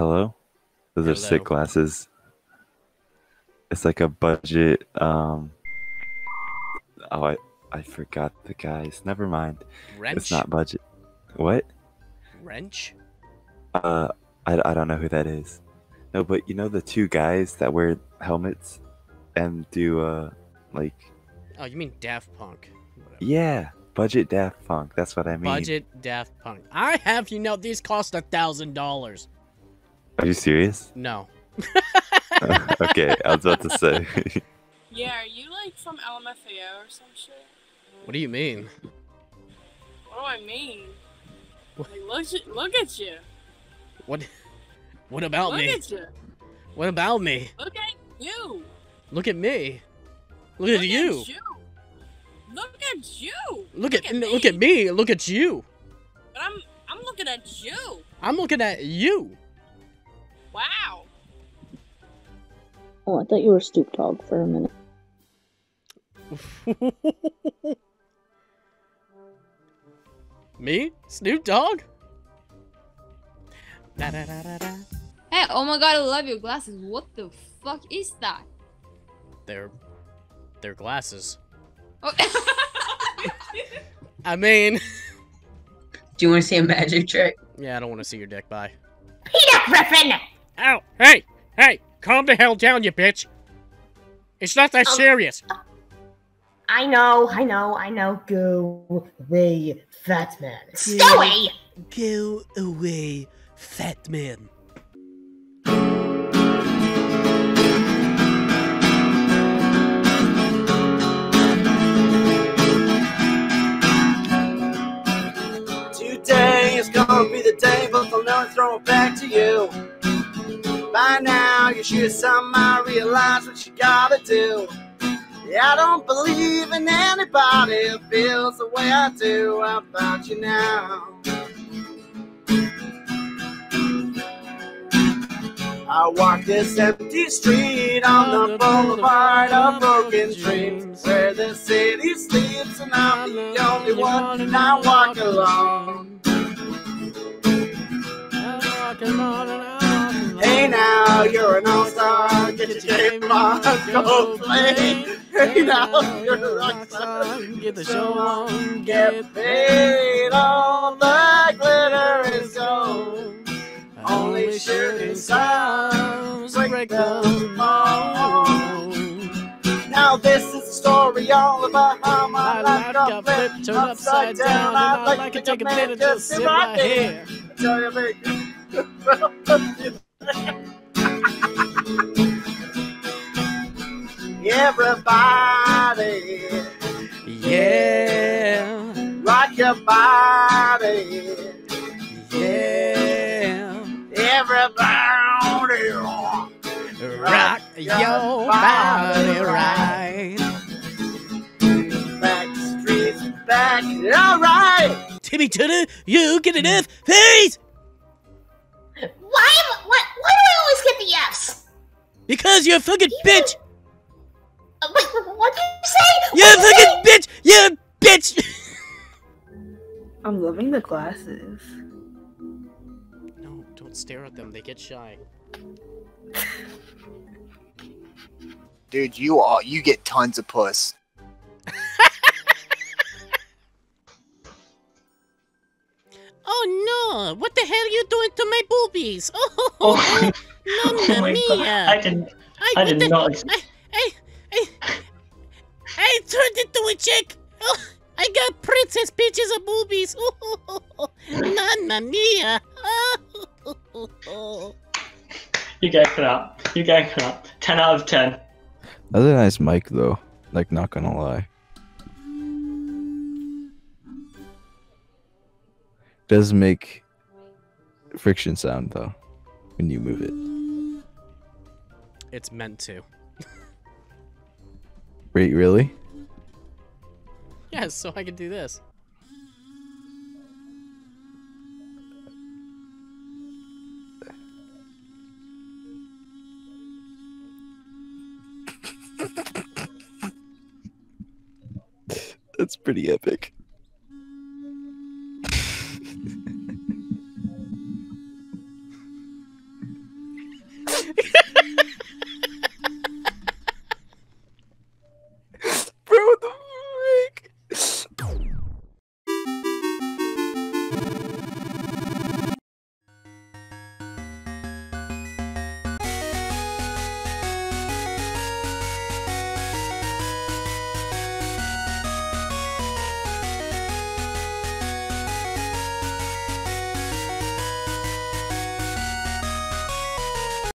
Hello? Those are sick glasses. It's like a budget. Um. Oh, I I forgot the guys. Never mind. Wrench. It's not budget. What? Wrench. Uh, I, I don't know who that is. No, but you know the two guys that wear helmets and do uh like Oh, you mean Daft Punk? Whatever. yeah budget Daft Punk. That's what I mean. Budget Daft Punk. I have you know these cost a thousand dollars. Are you serious? No. okay, I was about to say. Yeah, are you like from LMFAO or some shit? What do you mean? What do I mean? What? Like, look, at- look at you. What? What about look me? at you. What about me? Look at you. Look at me. Look at you. At you. Look at you. Look at look at me. Look at you. But I'm I'm looking at you. I'm looking at you. Wow. Oh, I thought you were Snoop Dogg for a minute. me? Snoop Dogg? Da, da, da, da, da. Hey, oh my god, I love your glasses. What the fuck is that? They're they're glasses. Oh. I mean, Do you want to see a magic trick? yeah, I don't want to see your dick. Bye. Peter Griffin! Ow! Hey! Hey! Calm the hell down, you bitch! It's not that Um, serious. I know, I know, I know. Go away, fat man. Yeah. Stewie! Go away, fat man. Today is gonna be the day, but they'll never throw it back to you. By now, you should somehow realize what you gotta do. Yeah, I don't believe in anybody who feels the way I do about you now. I walk this empty street on the boulevard of broken dreams, where the city sleeps and I'm the only one, and I walk alone. Now, you're an all-star, get your game on, go play. Hey now, you're a rock star, Get the show on, get paid. All the glitter is gold. Only shooting stars break the mold. Now this is a story all about how my, life got flipped turned upside down. I'd like to take a minute to sit right here. Tell you, Everybody, Yeah, rock your body. yeah. Everybody, Rock your body right. back streets back. All right. Timmy Turner, you get an F, please! Why am what why do I always get the F's? Because you're a fucking bitch! Wait, what did you say? You're a What did you fucking bitch! You're a bitch! I'm loving the glasses. No, don't stare at them, they get shy. Dude, you are you get tons of puss. Oh no! What the hell are you doing to my boobies? Oh, Oh, Mamma oh my mia! god! I didn't. I, I what did the- not. I turned into a chick. Oh, I got princess bitches of boobies. Oh, Mamma mia! You get crap. You get crap. Ten out of ten. That's a nice mic though. Like not gonna lie. Does make friction sound though when you move it. It's meant to. Wait, really? Yes, so I can do this. That's pretty epic.